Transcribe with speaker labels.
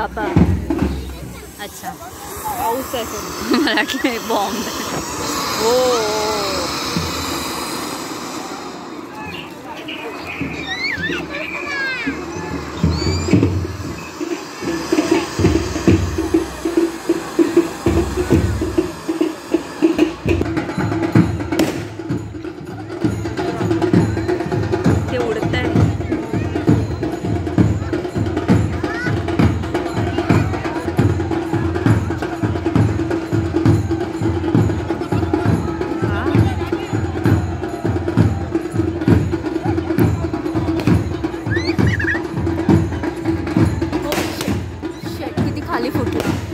Speaker 1: बाबा अच्छा.
Speaker 2: पाऊस आहे
Speaker 1: मराठी में बॉम्ब. हो. खाली फुटला